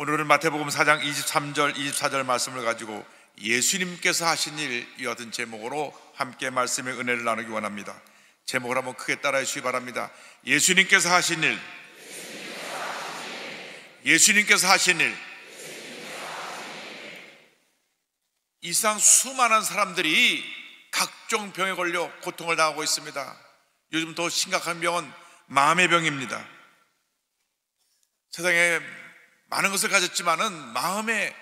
오늘은 마태복음 4장 23절, 24절 말씀을 가지고 예수님께서 하신 일 이어든 제목으로 함께 말씀의 은혜를 나누기 원합니다. 제목을 한번 크게 따라해 주시기 바랍니다. 예수님께서 하신 일, 예수님께서 하신 일, 이상 수많은 사람들이 각종 병에 걸려 고통을 당하고 있습니다. 요즘 더 심각한 병은 마음의 병입니다. 세상에 많은 것을 가졌지만은 마음에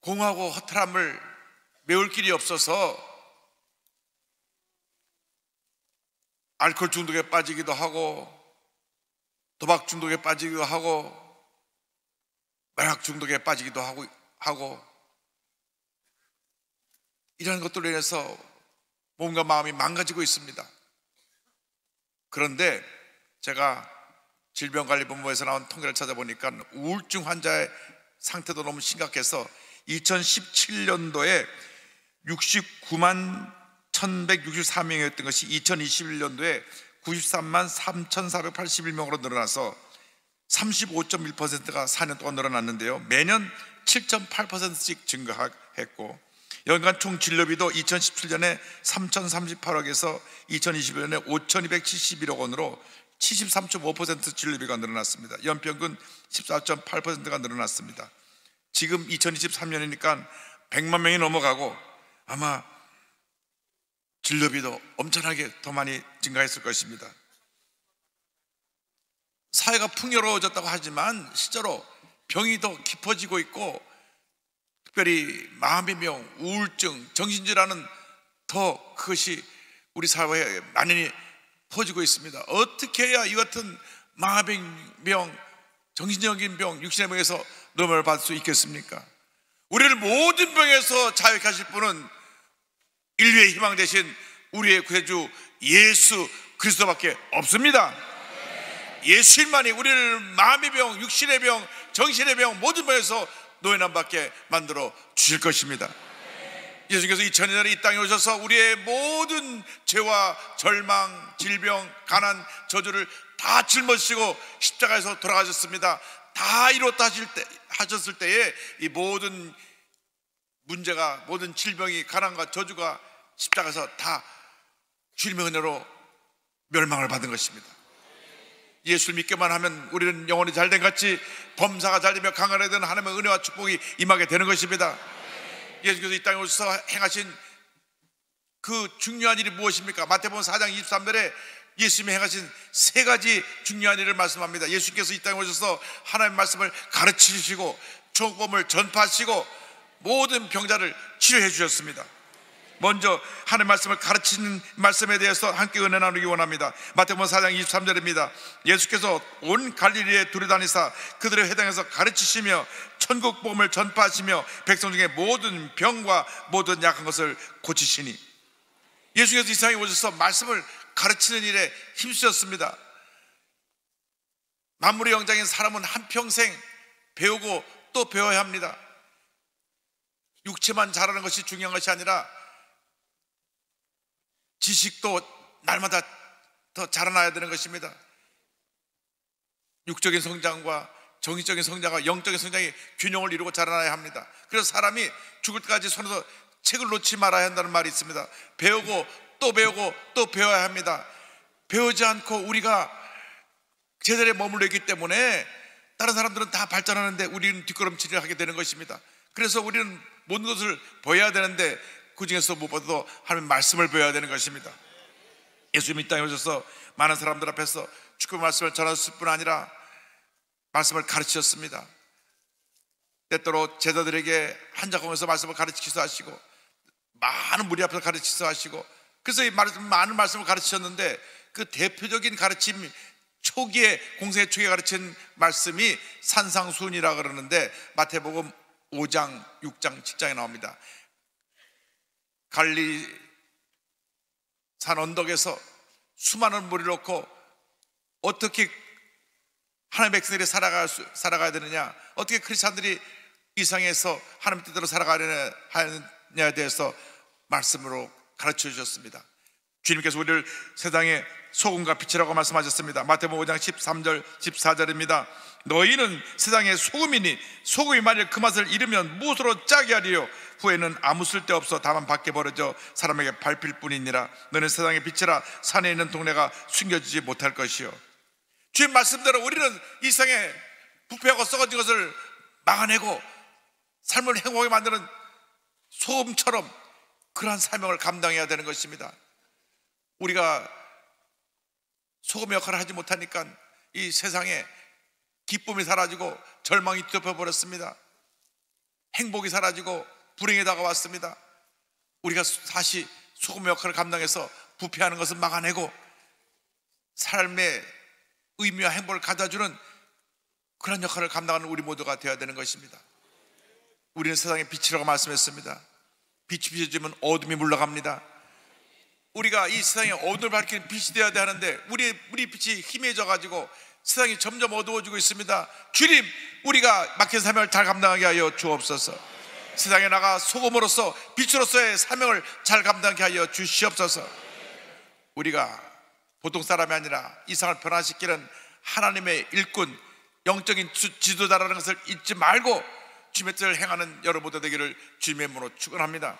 공하고 허탈함을 메울 길이 없어서 알코올 중독에 빠지기도 하고 도박 중독에 빠지기도 하고 마약 중독에 빠지기도 하고 하고 이런 것들로 인해서 몸과 마음이 망가지고 있습니다. 그런데 제가 질병관리본부에서 나온 통계를 찾아보니까 우울증 환자의 상태도 너무 심각해서 2017년도에 69만 1164명이었던 것이 2021년도에 93만 3481명으로 늘어나서 35.1%가 4년 동안 늘어났는데요. 매년 7.8%씩 증가했고 연간 총 진료비도 2017년에 3,038억에서 2021년에 5,271억 원으로 73.5% 진료비가 늘어났습니다. 연평균 14.8%가 늘어났습니다. 지금 2023년이니까 100만 명이 넘어가고 아마 진료비도 엄청나게 더 많이 증가했을 것입니다. 사회가 풍요로워졌다고 하지만 실제로 병이 더 깊어지고 있고 특별히 마음의 병, 우울증, 정신질환은 더 그것이 우리 사회에 많이 퍼지고 있습니다. 어떻게 해야 이 같은 마음의 병, 정신적인 병, 육신의 병에서 넘어를 받을 수 있겠습니까? 우리를 모든 병에서 자유케 하실 분은 인류의 희망 대신 우리의 구해주 예수 그리스도밖에 없습니다. 예수님만이 우리를 마음의 병, 육신의 병, 정신의 병 모든 병에서 노예남 밖에 만들어 주실 것입니다. 예수께서 2000년 전에 이 땅에 오셔서 우리의 모든 죄와 절망, 질병, 가난, 저주를 다 짊어지시고 십자가에서 돌아가셨습니다. 다 이뤘다 하실 때, 하셨을 때에 이 모든 문제가, 모든 질병이, 가난과 저주가 십자가에서 다 주님의 은혜로 멸망을 받은 것입니다. 예수를 믿기만 하면 우리는 영혼이 잘된 같이 범사가 잘 되며 강하게 되는 하나님의 은혜와 축복이 임하게 되는 것입니다. 예수께서 이 땅에 오셔서 행하신 그 중요한 일이 무엇입니까? 마태복음 4장 23절에 예수님이 행하신 세 가지 중요한 일을 말씀합니다. 예수께서 이 땅에 오셔서 하나님의 말씀을 가르치시고 총복음을 전파하시고 모든 병자를 치료해 주셨습니다. 먼저 하나님 말씀을 가르치는 말씀에 대해서 함께 은혜 나누기 원합니다. 마태복음 4장 23절입니다. 예수께서 온 갈릴리에 두루다니사 그들의 회당에서 가르치시며 천국 복음을 전파하시며 백성 중에 모든 병과 모든 약한 것을 고치시니 예수께서 이 세상에 오셔서 말씀을 가르치는 일에 힘쓰셨습니다. 만물의 영장인 사람은 한평생 배우고 또 배워야 합니다. 육체만 자라는 것이 중요한 것이 아니라 지식도 날마다 더 자라나야 되는 것입니다. 육적인 성장과 정신적인 성장과 영적인 성장이 균형을 이루고 자라나야 합니다. 그래서 사람이 죽을 때까지 손에서 책을 놓지 말아야 한다는 말이 있습니다. 배우고 또 배우고 또 배워야 합니다. 배우지 않고 우리가 제자리에 머물러 있기 때문에 다른 사람들은 다 발전하는데 우리는 뒷걸음질을 하게 되는 것입니다. 그래서 우리는 모든 것을 보여야 되는데 그 중에서 무엇보다도 하나님 말씀을 배워야 되는 것입니다. 예수님이 땅에 오셔서 많은 사람들 앞에서 축구 말씀을 전하셨을 뿐 아니라 말씀을 가르치셨습니다. 때때로 제자들에게 한자공에서 말씀을 가르치기도 하시고 많은 무리 앞에서 가르치기도 하시고 그래서 이 많은 말씀을 가르치셨는데 그 대표적인 가르침 초기에 공생의 초기에 가르친 말씀이 산상순이라 그러는데 마태복음 5장, 6장, 7장에 나옵니다. 갈리 산 언덕에서 수많은 물을 넣고 어떻게 하나님의 백성들이 살아가, 살아가야 되느냐? 어떻게 크리스찬들이 이상에서 하나님 뜻대로 살아가느냐에 대해서 말씀으로 가르쳐 주셨습니다 주님께서 우리를 세상의 소금과 빛이라고 말씀하셨습니다. 마태복음 5장 13절 14절입니다. 너희는 세상의 소금이니 소금이 만일 그 맛을 잃으면 무엇으로 짜게 하리요 후에는 아무 쓸데 없어 다만 밖에 버려져 사람에게 밟힐 뿐이니라 너는 세상의 빛이라 산에 있는 동네가 숨겨지지 못할 것이요 주님 말씀대로 우리는 이 세상에 부패하고 썩어진 것을 막아내고 삶을 행복하게 만드는 소금처럼 그러한 사명을 감당해야 되는 것입니다 우리가 소금 역할을 하지 못하니까 이 세상에 기쁨이 사라지고 절망이 뒤덮여 버렸습니다. 행복이 사라지고 불행이 다가왔습니다. 우리가 다시 소금 역할을 감당해서 부패하는 것을 막아내고 삶의 의미와 행복을 가져주는 그런 역할을 감당하는 우리 모두가 되어야 되는 것입니다. 우리는 세상의 빛이라고 말씀했습니다. 빛이 비춰지면 어둠이 물러갑니다. 우리가 이 세상에 어둠을 밝히는 빛이 되어야 하는데 우리 우리 빛이 희미해져 가지고 세상이 점점 어두워지고 있습니다. 주님, 우리가 맡긴 사명을 잘 감당하게 하여 주옵소서. 세상에 나가 소금으로서 빛으로서의 사명을 잘 감당하게 하여 주시옵소서. 우리가 보통 사람이 아니라 이상을 변화시키는 하나님의 일꾼, 영적인 지도자라는 것을 잊지 말고 주님의 뜻을 행하는 여러분 되기를 주님의 문으로 축원합니다.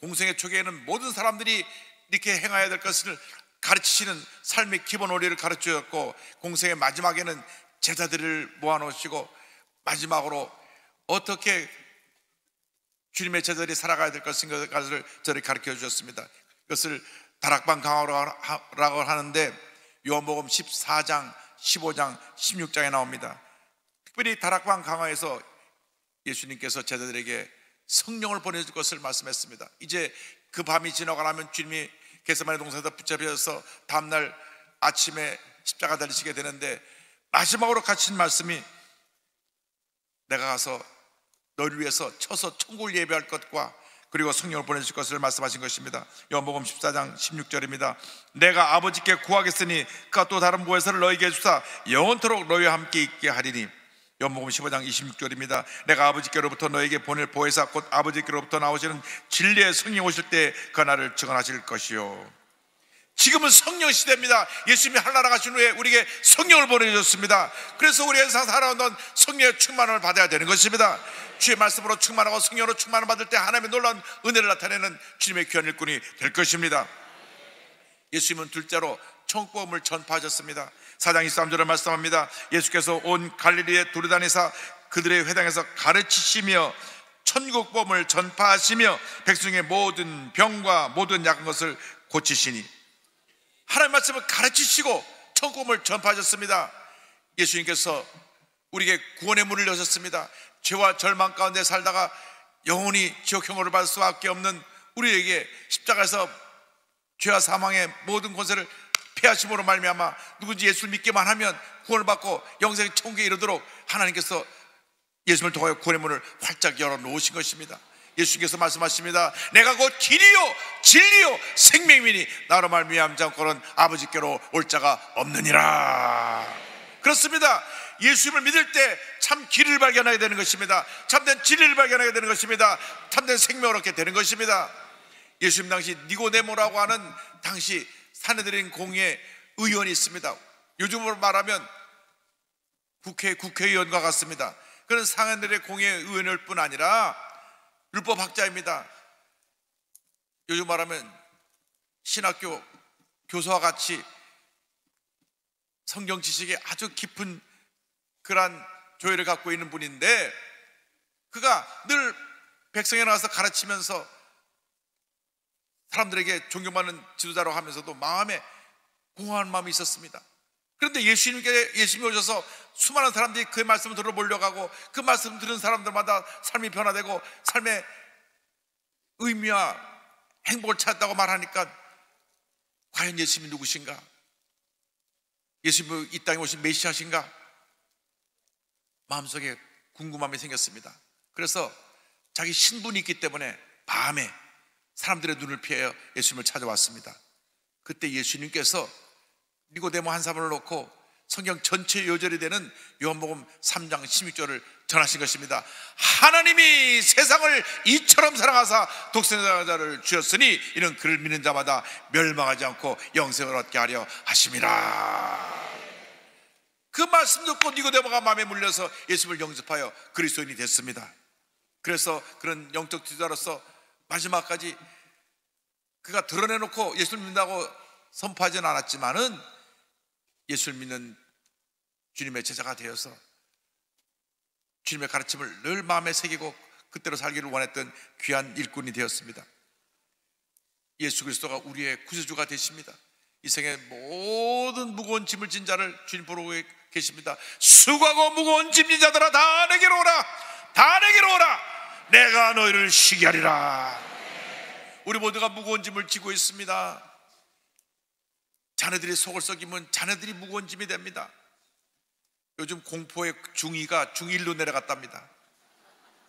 공생의 초기에는 모든 사람들이 이렇게 행해야 될 것을 가르치시는 삶의 기본 원리를 가르쳐줬고 공생의 마지막에는 제자들을 모아놓으시고 마지막으로 어떻게 주님의 제자들이 살아가야 될 것인가를 저를 가르쳐 주셨습니다. 그것을 다락방 강화라고 하는데 요한복음 14장, 15장, 16장에 나옵니다. 특별히 다락방 강화에서 예수님께서 제자들에게 성령을 보내줄 것을 말씀했습니다. 이제 그 밤이 지나고 나면 주님이 게스만의 동산에서 붙잡혀서 다음날 아침에 십자가 달리시게 되는데 마지막으로 가신 말씀이 내가 가서 너를 위해서 쳐서 천국을 예배할 것과 그리고 성령을 보내실 것을 말씀하신 것입니다. 요한복음 14장 16절입니다. 내가 아버지께 구하겠으니 그가 또 다른 보혜사를 너에게 주사 영원토록 너희와 함께 있게 하리니 연복음 15장 26절입니다. 내가 아버지께로부터 너에게 보낼 보혜사 곧 아버지께로부터 나오시는 진리의 성령 오실 때 그 나를 증언하실 것이요. 지금은 성령 시대입니다. 예수님이 하나라 가신 후에 우리에게 성령을 보내주셨습니다. 그래서 우리 현상 살아온 성령의 충만을 받아야 되는 것입니다. 주의 말씀으로 충만하고 성령으로 충만을 받을 때 하나님의 놀라운 은혜를 나타내는 주님의 귀한 일꾼이 될 것입니다. 예수님은 둘째로 천국복음을 전파하셨습니다. 사장 23절을 말씀합니다. 예수께서 온 갈릴리에 두루다니사 그들의 회당에서 가르치시며 천국복음을 전파하시며 백성의 모든 병과 모든 약한 것을 고치시니 하나님 말씀을 가르치시고 천국복음을 전파하셨습니다. 예수님께서 우리에게 구원의 문을 여셨습니다. 죄와 절망 가운데 살다가 영원히 지옥형을 받을 수밖에 없는 우리에게 십자가에서 죄와 사망의 모든 권세를 폐하심으로 말미암아 누군지 예수를 믿기만 하면 구원을 받고 영생의 천국에 이르도록 하나님께서 예수를 통하여 구원의 문을 활짝 열어 놓으신 것입니다. 예수께서 말씀하십니다. 내가 곧 길이요 진리요 생명이니 나로 말미암 자고는 아버지께로 올 자가 없느니라. 그렇습니다. 예수님을 믿을 때 참 길을 발견하게 되는 것입니다. 참된 진리를 발견하게 되는 것입니다. 참된 생명을 얻게 되는 것입니다. 예수님 당시 니고데모라고 하는 당시 사내들인 공의 의원이 있습니다. 요즘으로 말하면 국회 국회의원과 같습니다. 그런 상인들의 공의 의원일 뿐 아니라 율법학자입니다. 요즘 말하면 신학교 교수와 같이 성경 지식에 아주 깊은 그러한 조예를 갖고 있는 분인데 그가 늘 백성에 나와서 가르치면서 사람들에게 존경받는 지도자로 하면서도 마음에 공허한 마음이 있었습니다. 그런데 예수님께 예수님이 오셔서 수많은 사람들이 그 말씀을 들어 몰려가고 그 말씀 들은 사람들마다 삶이 변화되고 삶의 의미와 행복을 찾았다고 말하니까 과연 예수님이 누구신가? 예수님이 이 땅에 오신 메시아신가? 마음속에 궁금함이 생겼습니다. 그래서 자기 신분이 있기 때문에 밤에 사람들의 눈을 피하여 예수님을 찾아왔습니다. 그때 예수님께서 니고데모 한 사람을 놓고 성경 전체 요절이 되는 요한복음 3장 16절을 전하신 것입니다. 하나님이 세상을 이처럼 사랑하사 독생자를 주셨으니 이는 그를 믿는 자마다 멸망하지 않고 영생을 얻게 하려 하심이라. 그 말씀 듣고 니고데모가 마음에 물려서 예수를 영접하여 그리스도인이 됐습니다. 그래서 그런 영적 지도자로서 마지막까지 그가 드러내놓고 예수를 믿는다고 선포하지는 않았지만은 예수를 믿는 주님의 제자가 되어서 주님의 가르침을 늘 마음에 새기고 그때로 살기를 원했던 귀한 일꾼이 되었습니다. 예수 그리스도가 우리의 구세주가 되십니다. 이 생의 모든 무거운 짐을 진 자를 주님 보러 계십니다. 수고하고 무거운 짐진 자들아 다 내게로 오라. 다 내게로 오라. 내가 너희를 쉬게 하리라. 우리 모두가 무거운 짐을 지고 있습니다. 자네들이 속을 썩이면 자네들이 무거운 짐이 됩니다. 요즘 공포의 중2가 중1로 내려갔답니다.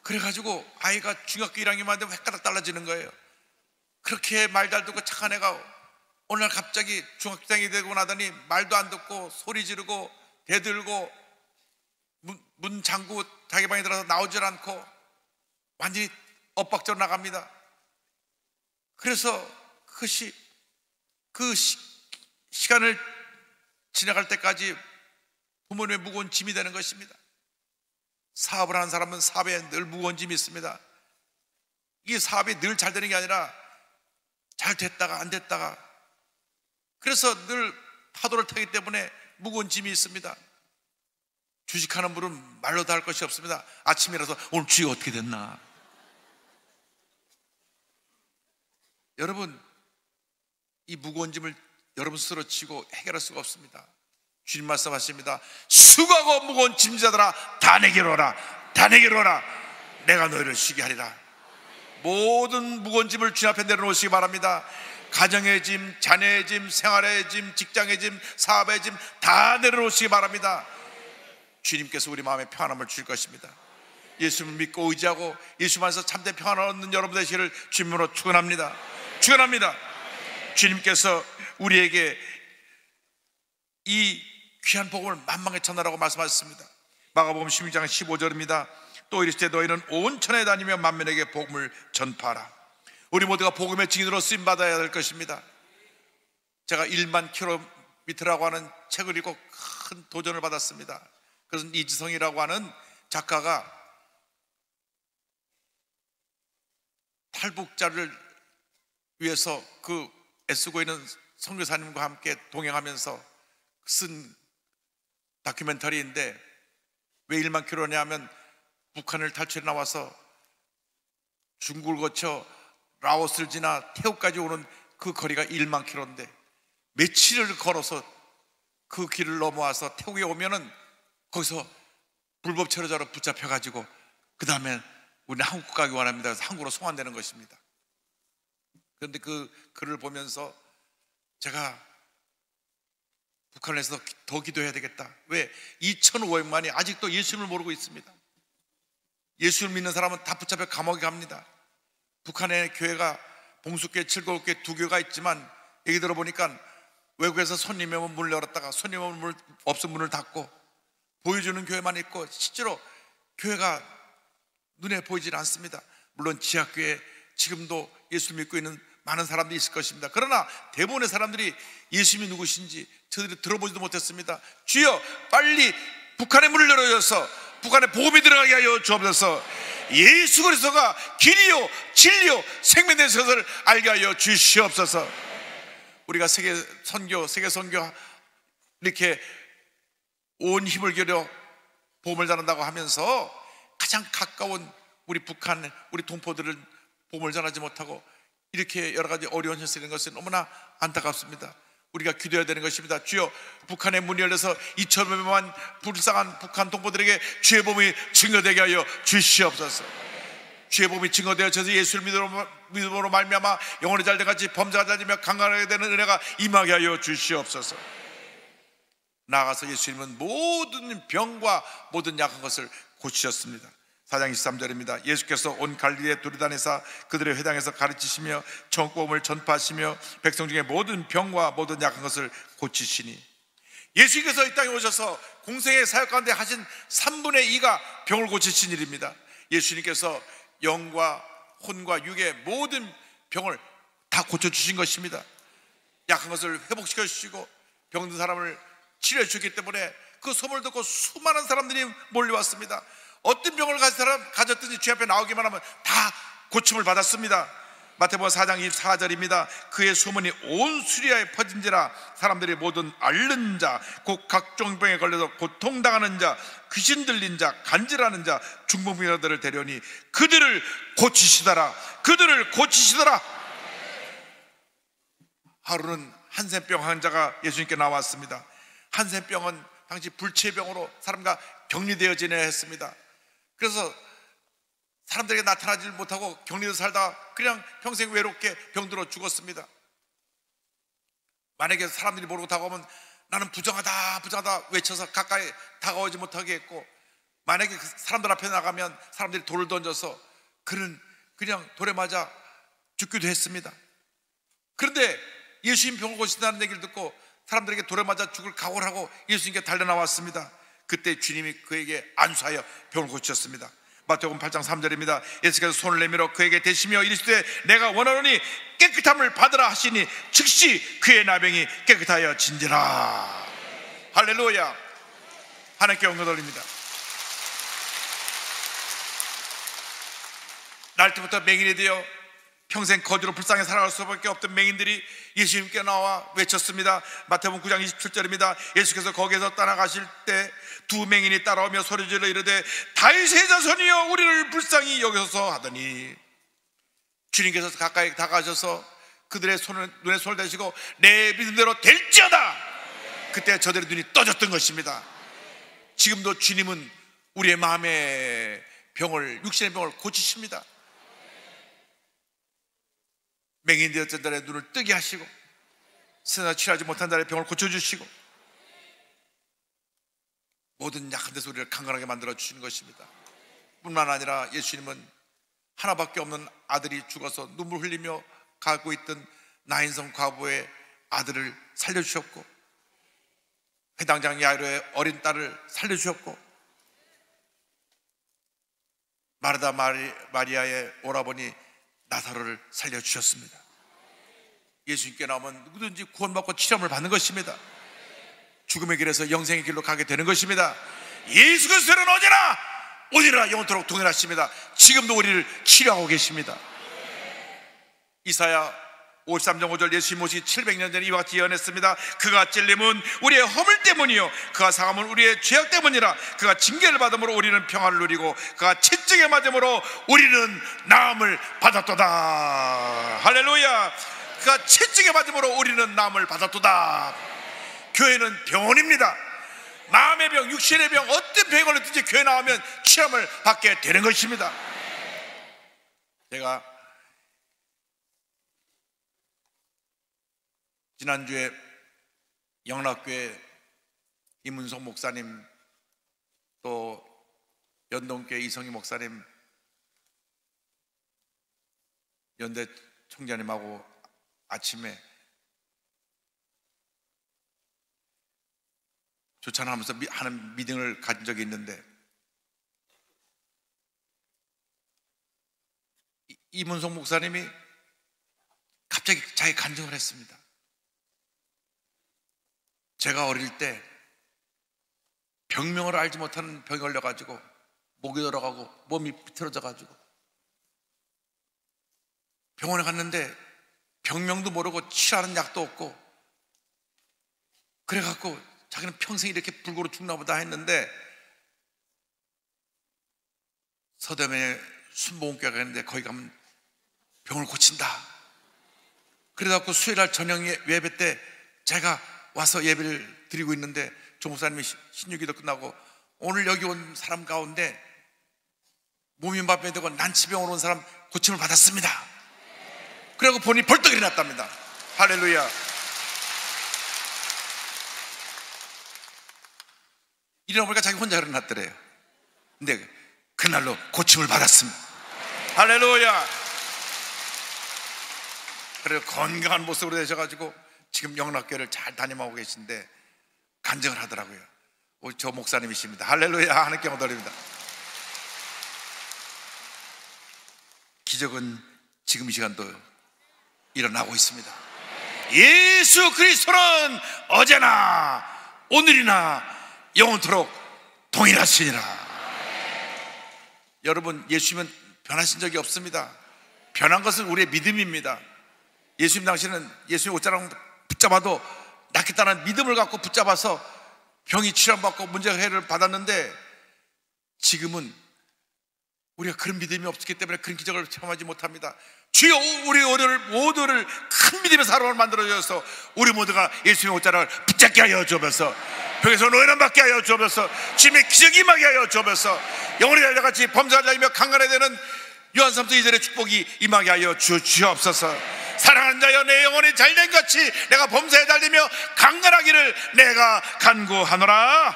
그래가지고 아이가 중학교 1학년만 되면 헷가닥 달라지는 거예요. 그렇게 말잘 듣고 착한 애가 오늘 갑자기 중학생이 되고 나더니 말도 안 듣고 소리 지르고 대들고 문, 문 잠고 자기 방에 들어서 나오질 않고 완전히 엇박자로 나갑니다. 그래서 그것이 그 시, 시간을 지나갈 때까지 부모님의 무거운 짐이 되는 것입니다. 사업을 하는 사람은 사업에 늘 무거운 짐이 있습니다. 이 사업이 늘 잘 되는 게 아니라 잘 됐다가 안 됐다가 그래서 늘 파도를 타기 때문에 무거운 짐이 있습니다. 주식하는 분은 말로 다 할 것이 없습니다. 아침이라서 오늘 주식 어떻게 됐나? 여러분, 이 무거운 짐을 여러분 스스로 지고 해결할 수가 없습니다. 주님 말씀하십니다. 수고하고 무거운 짐자들아 다 내게로 오라. 다 내게로 오라. 내가 너희를 쉬게 하리라. 모든 무거운 짐을 주님 앞에 내려놓으시기 바랍니다. 가정의 짐, 자녀의 짐, 생활의 짐, 직장의 짐, 사업의 짐 다 내려놓으시기 바랍니다. 주님께서 우리 마음에 평안함을 줄 것입니다. 예수를 믿고 의지하고 예수만에서 참된 평안을 얻는 여러분 되시기를 주님으로 축원합니다. 축원합니다. 주님께서 우리에게 이 귀한 복음을 만방에 전하라고 말씀하셨습니다. 마가복음 12장 15절입니다. 또 이르시되 너희는 온 천에 다니며 만면에게 복음을 전파하라. 우리 모두가 복음의 증인으로 쓰임 받아야 될 것입니다. 제가 1만 킬로미터라고 하는 책을 읽고 큰 도전을 받았습니다. 그것은 이지성이라고 하는 작가가 탈북자를 위해서 그 애쓰고 있는 선교사님과 함께 동행하면서 쓴 다큐멘터리인데 왜 1만 킬로냐 하면 북한을 탈출해 나와서 중국을 거쳐 라오스를 지나 태국까지 오는 그 거리가 1만 킬로인데 며칠을 걸어서 그 길을 넘어와서 태국에 오면은 거기서 불법 체류자로 붙잡혀가지고 그 다음에 우리는 한국 가기 원합니다. 그래서 한국으로 송환되는 것입니다. 그런데 그 글을 보면서 제가 북한에서 더 기도해야 되겠다. 왜? 2,500만이 아직도 예수님을 모르고 있습니다. 예수를 믿는 사람은 다 붙잡혀 감옥에 갑니다. 북한의 교회가 봉숙교회, 칠곡교회 두 교회가 있지만 얘기 들어보니까 외국에서 손님이 오면 문을 열었다가 손님 오면 문, 없으면 문을 닫고 보여주는 교회만 있고 실제로 교회가 눈에 보이질 않습니다. 물론 지하교회 지금도 예수 믿고 있는 많은 사람들이 있을 것입니다. 그러나 대부분의 사람들이 예수님이 누구신지 저들이 들어보지도 못했습니다. 주여 빨리 북한의 문을 열어줘서 북한에 복음이 들어가게 하여 주옵소서. 예수 그리스도가 길이요 진리요 생명 된 것을 알게 하여 주시옵소서. 우리가 세계 선교 세계 선교 이렇게 온 힘을 기울여 복음을 전한다고 하면서 가장 가까운 우리 북한 우리 동포들은 복음을 전하지 못하고 이렇게 여러 가지 어려운 현실인 것은 너무나 안타깝습니다. 우리가 기도해야 되는 것입니다. 주여 북한의 문이 열려서 2천명만 불쌍한 북한 동포들에게 주의 몸이 증거되게 하여 주시옵소서. 주의 몸이 증거되어져서 예수를 믿음으로, 믿음으로 말미암아 영혼의 잘된 같이 범죄가 다니며 강간하게 되는 은혜가 임하게 하여 주시옵소서. 나아가서 예수님은 모든 병과 모든 약한 것을 고치셨습니다. 4장 23절입니다. 예수께서 온 갈릴리에 두리다니사 그들의 회당에서 가르치시며 정복음을 전파하시며 백성 중에 모든 병과 모든 약한 것을 고치시니 예수님께서 이 땅에 오셔서 공생의 사역 가운데 하신 3분의 2가 병을 고치신 일입니다. 예수님께서 영과 혼과 육의 모든 병을 다 고쳐주신 것입니다. 약한 것을 회복시켜 주시고 병든 사람을 치료해 주기 때문에 그 소문을 듣고 수많은 사람들이 몰려왔습니다. 어떤 병을 가진 사람 가졌든지 죄 앞에 나오기만 하면 다 고침을 받았습니다. 마태복음 4장 24절입니다. 그의 소문이 온 수리아에 퍼진지라 사람들이 모든 앓는 자, 곧 각종 병에 걸려서 고통당하는 자, 귀신 들린 자, 간질하는 자, 중풍병자들을 데려니 그들을 고치시더라. 그들을 고치시더라. 하루는 한센병 환자가 예수님께 나왔습니다. 한센병은 당시 불치병으로 사람과 격리되어 지내야 했습니다. 그래서 사람들에게 나타나지 못하고 격리로 살다 그냥 평생 외롭게 병들어 죽었습니다. 만약에 사람들이 모르고 다가오면 나는 부정하다, 부정하다 외쳐서 가까이 다가오지 못하게 했고, 만약에 그 사람들 앞에 나가면 사람들이 돌을 던져서 그는 그냥 돌에 맞아 죽기도 했습니다. 그런데 예수님 병을 고친다는 얘기를 듣고 사람들에게 돌에 맞아 죽을 각오를 하고 예수님께 달려나왔습니다. 그때 주님이 그에게 안수하여 병을 고치셨습니다. 마태복음 8장 3절입니다. 예수께서 손을 내밀어 그에게 대시며 이르시되 내가 원하노니 깨끗함을 받으라 하시니 즉시 그의 나병이 깨끗하여 진지라. 할렐루야. 하나님께 영광 돌립니다. 날 때부터 맹인이 되어 평생 거지로 불쌍히 살아갈 수밖에 없던 맹인들이 예수님께 나와 외쳤습니다. 마태복음 9장 27절입니다. 예수께서 거기에서 떠나가실 때 두 맹인이 따라오며 소리질러 이르되 다윗의 자손이여 우리를 불쌍히 여기서 하더니 주님께서 가까이 다가가셔서 그들의 손을 눈에 손을 대시고 내 믿음대로 될지어다. 그때 저들의 눈이 떠졌던 것입니다. 지금도 주님은 우리의 마음의 병을 육신의 병을 고치십니다. 맹인 되었던 자의 눈을 뜨게 하시고 세상 취하지 못한 자의 병을 고쳐주시고 모든 약한 데서 우리를 강건하게 만들어 주시는 것입니다. 뿐만 아니라 예수님은 하나밖에 없는 아들이 죽어서 눈물 흘리며 가고 있던 나인성 과부의 아들을 살려주셨고 회당장 야이로의 어린 딸을 살려주셨고 마르다 마리, 마리아의 오라버니 나사로를 살려주셨습니다. 예수님께 나오면 누구든지 구원받고 치료을 받는 것입니다. 죽음의 길에서 영생의 길로 가게 되는 것입니다. 예수 그리스도는 언제나 오니라 영원토록 동일하십니다. 지금도 우리를 치료하고 계십니다. 이사야 53장 5절 예수님 모시 700년 전에 이와 같이 예언했습니다. 그가 찔림은 우리의 허물 때문이요. 그가 상함은 우리의 죄악 때문이라. 그가 징계를 받음으로 우리는 평화를 누리고 그가 채찍에 맞음으로 우리는 나음을 받았도다. 할렐루야. 그가 채찍에 맞음으로 우리는 나음을 받았도다. 교회는 병원입니다. 마음의 병, 육신의 병, 어떤 병이 걸렸든지 교회 나오면 취함을 받게 되는 것입니다. 제가 지난주에 영락교회 이문성 목사님 또 연동교회 이성희 목사님 연대 총장님하고 아침에 조찬하면서 하는 미팅을 가진 적이 있는데 이문성 목사님이 갑자기 자기 간증을 했습니다. 제가 어릴 때 병명을 알지 못하는 병이 걸려가지고 목이 돌아가고 몸이 비틀어져가지고 병원에 갔는데 병명도 모르고 치료하는 약도 없고 그래갖고 자기는 평생 이렇게 불고로 죽나 보다 했는데 서대문에 순복음교회가 있는데 거기 가면 병을 고친다. 그래갖고 수요일날 저녁 예배 때 제가 와서 예배를 드리고 있는데 조목사님이 신유기도 끝나고 오늘 여기 온 사람 가운데 몸이 밥에 되고 난치병으로 온 사람 고침을 받았습니다. 그리고 보니 벌떡 일어났답니다. 할렐루야. 일어나보니까 자기 혼자 일어났더래요. 근데 그날로 고침을 받았습니다. 할렐루야. 그리고 건강한 모습으로 되셔가지고 지금 영락교를 잘 담임하고 계신데 간증을 하더라고요. 우리 저 목사님이십니다. 할렐루야 하는 경우 돌립니다. 기적은 지금 이 시간도 일어나고 있습니다. 예수 그리스도는 어제나 오늘이나 영원토록 동일하시니라. 여러분 예수님은 변하신 적이 없습니다. 변한 것은 우리의 믿음입니다. 예수님 당시는 예수님 옷자랑 붙잡아도 낫겠다는 믿음을 갖고 붙잡아서 병이 치료받고 문제가 해를 받았는데 지금은 우리가 그런 믿음이 없기 때문에 그런 기적을 체험하지 못합니다. 주여 우리 오늘 모두를 큰 믿음의 사람을 만들어 주셔서 우리 모두가 예수님의 옷자락을 붙잡게 하여 주면서. 벽에서 노예는 받게 하여 주면서. 주님의 기적이 임하게 하여 주면서. 영원히 달려같이 범사자이며 강간에 되는 요한 3서 2절의 축복이 임하게 하여 주시옵소서. 사랑하는 자여 내 영혼이 잘된 같이 내가 범사에 달리며 강간하기를 내가 간구하노라.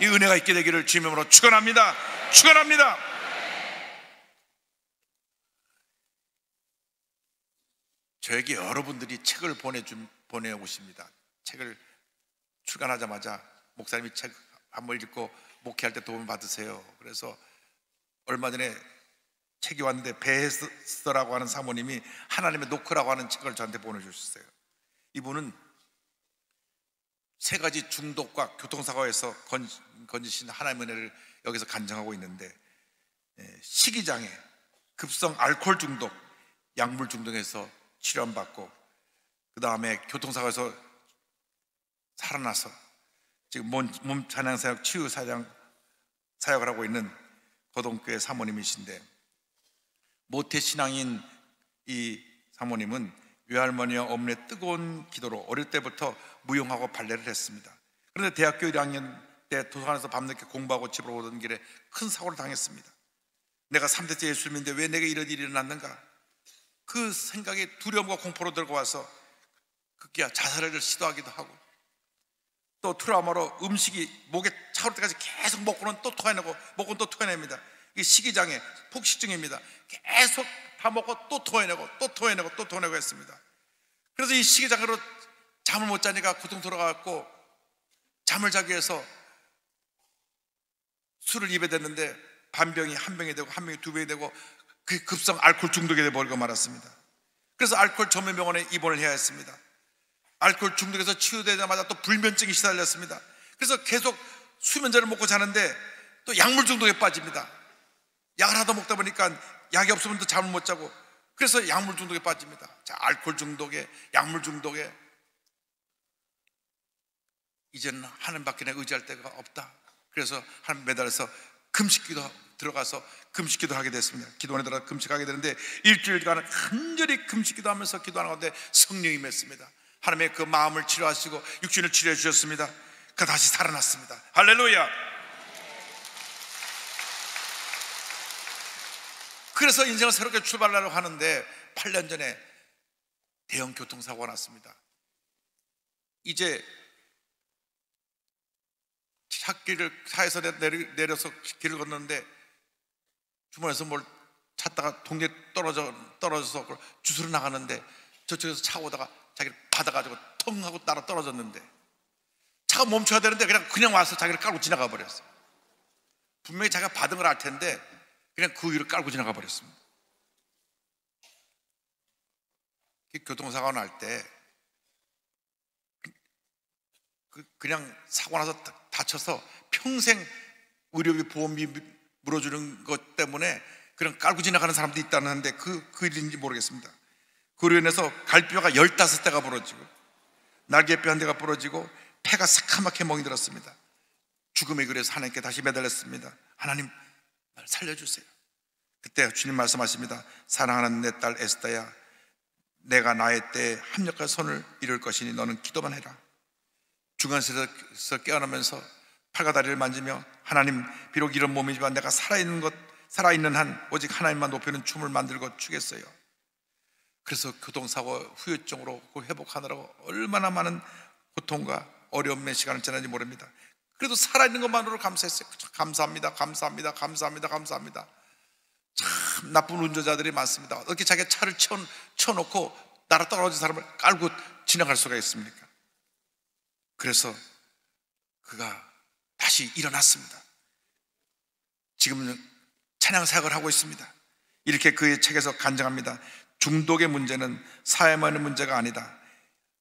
이 은혜가 있게 되기를 주님으로 축원합니다. 축원합니다. 저에게 여러분들이 책을 보내준 보내오십니다. 책을 출간하자마자 목사님이 책 한번 읽고 목회할 때 도움 받으세요. 그래서 얼마 전에 책이 왔는데 베스터라고 하는 사모님이 하나님의 노크라고 하는 책을 저한테 보내주셨어요. 이분은 세 가지 중독과 교통사고에서 건, 건지신 하나님의 은혜를 여기서 간증하고 있는데 예, 식이장애, 급성 알코올 중독, 약물 중독에서 치료받고 그 다음에 교통사고에서 살아나서 지금 몸, 몸 찬양 사역 치유 사장 사역을 하고 있는 고동교회 사모님이신데 모태 신앙인 이 사모님은 외할머니와 어머니의 뜨거운 기도로 어릴 때부터 무용하고 발레를 했습니다. 그런데 대학교 1학년 때 도서관에서 밤늦게 공부하고 집으로 오던 길에 큰 사고를 당했습니다. 내가 3대째 예수를 믿는데 왜 내게 이런 일이 일어났는가? 그 생각에 두려움과 공포로 들고 와서 그게 자살을 시도하기도 하고 또 트라우마로 음식이 목에 차올 때까지 계속 먹고는 또 토해내고 먹고는 또 토해냅니다. 이게 식이장애, 폭식증입니다. 계속 다 먹고 또 토해내고 또 토해내고 또 토해내고 했습니다. 그래서 이 식이장애로 잠을 못 자니까 고통스러워갖고 잠을 자기 위해서 술을 입에 댔는데 반 병이 한 병이 되고 한 병이 두 병이 되고 그 급성 알코올 중독이 되버리고 말았습니다. 그래서 알코올 전문 병원에 입원을 해야 했습니다. 알코올 중독에서 치유되자마자 또 불면증이 시달렸습니다. 그래서 계속 수면제를 먹고 자는데 또 약물 중독에 빠집니다. 약을 하다 먹다 보니까 약이 없으면 또 잠을 못 자고 그래서 약물 중독에 빠집니다. 자, 알코올 중독에 약물 중독에 이제는 하나님 밖에 내 의지할 데가 없다. 그래서 하나님 매달려서 금식기도 들어가서 금식기도 하게 됐습니다. 기도원에 들어가 금식하게 되는데 일주일간 간절히 금식기도 하면서 기도하는 가운데 성령이 맺습니다. 하나님의 그 마음을 치료하시고 육신을 치료해 주셨습니다. 그 다시 살아났습니다. 할렐루야. 그래서 인생을 새롭게 출발하려고 하는데 8년 전에 대형 교통사고가 났습니다. 이제 차길을 차에서 내려, 서 길을 걷는데 주머니에서 뭘 찾다가 동네 떨어져 떨어져서 주스로 나가는데 저쪽에서 차 오다가 자기를 받아가지고 텅 하고 따라 떨어졌는데 차가 멈춰야 되는데 그냥 그냥 와서 자기를 깔고 지나가 버렸어. 분명히 자기가 받은 걸 알 텐데 그냥 그 위로 깔고 지나가 버렸습니다. 교통사고 날때 그, 그냥 사고 나서 다쳐서 평생 의료비 보험비 물어주는 것 때문에 그냥 깔고 지나가는 사람도 있다는데 그, 그 일인지 모르겠습니다. 그로 인해서 갈뼈가 15대가 부러지고 날개뼈 한 대가 부러지고 폐가 새카맣게 멍이 들었습니다. 죽음의 그래서 하나님께 다시 매달렸습니다. 하나님 날 살려주세요. 그때 주님 말씀하십니다. 사랑하는 내 딸 에스더야, 내가 나의 때에 합력할 손을 이룰 것이니 너는 기도만 해라. 중간에서 깨어나면서 팔과 다리를 만지며 하나님 비록 이런 몸이지만 내가 살아있는 것 살아있는 한 오직 하나님만 높이는 춤을 만들고 추겠어요. 그래서 교통사고 후유증으로 그 회복하느라고 얼마나 많은 고통과 어려움의 시간을 지났는지 모릅니다. 그래도 살아있는 것만으로 감사했어요. 감사합니다. 감사합니다. 감사합니다. 감사합니다. 참 나쁜 운전자들이 많습니다. 어떻게 자기 차를 쳐, 쳐놓고 날아 떨어진 사람을 깔고 지나갈 수가 있습니까? 그래서 그가 다시 일어났습니다. 지금은 찬양 사역을 하고 있습니다. 이렇게 그의 책에서 간증합니다. 중독의 문제는 사회만의 문제가 아니다.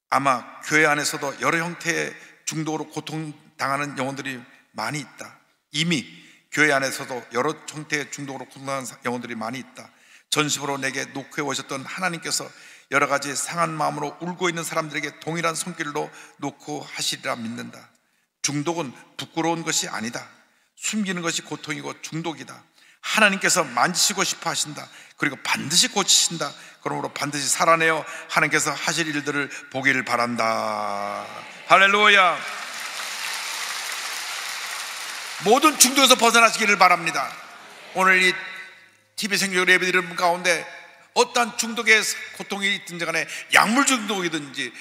아마 교회 안에서도 여러 형태의 중독으로 고통 당하는 영혼들이 많이 있다. 이미 교회 안에서도 여러 형태의 중독으로 고통당하는 영혼들이 많이 있다. 전심으로 내게 녹회 오셨던 하나님께서 여러 가지 상한 마음으로 울고 있는 사람들에게 동일한 손길로 놓고 하시리라 믿는다. 중독은 부끄러운 것이 아니다. 숨기는 것이 고통이고 중독이다. 하나님께서 만지시고 싶어 하신다. 그리고 반드시 고치신다. 그러므로 반드시 살아내어 하나님께서 하실 일들을 보기를 바란다. 할렐루야. 모든 중독에서 벗어나시기를 바랍니다. 오늘 이 TV 생존 예배드리는 가운데 어떠한 중독의 고통이 있든지 간에 약물 중독이든지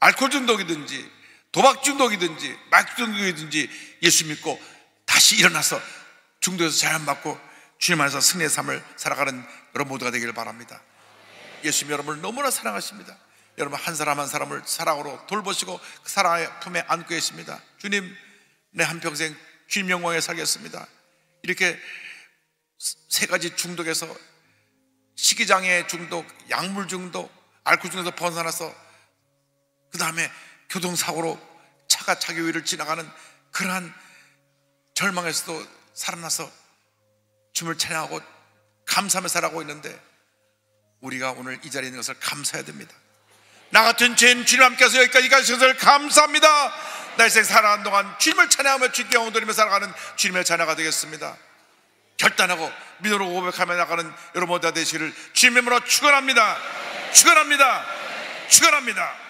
알코올 중독이든지 도박 중독이든지 마약 중독이든지 예수 믿고 다시 일어나서 중독에서 자연받고 주님 안에서 승리의 삶을 살아가는 여러분 모두가 되기를 바랍니다. 예수님 여러분을 너무나 사랑하십니다. 여러분 한 사람 한 사람을 사랑으로 돌보시고 그 사랑의 품에 안고 계십니다. 주님 내 한평생 주님 영광에 살겠습니다. 이렇게 세 가지 중독에서 식이장애 중독, 약물 중독, 알코올 중독에서 벗어나서 그 다음에 교통사고로 차가 자기 위를 지나가는 그러한 절망에서도 살아나서 춤을 찬양하고 감사하며 살아가고 있는데 우리가 오늘 이 자리에 있는 것을 감사해야 됩니다. 나 같은 죄인 주님 함께서 여기까지 것을 감사합니다. 나 인생 살아가는 동안 주님을 찬양하며 주님께 영혼 드리며 살아가는 주님의 찬양가 되겠습니다. 결단하고 믿음으로 고백하며 나가는 여러분 모두 되시기를 주님의 이름으로 축원합니다. 축원합니다. 축원합니다.